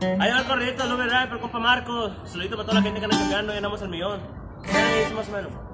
Ahí va el corridito, Luke Drive, por compa Marcos. Saludito para toda la gente que anda chocando, llenamos el millón. ¿Qué más o menos?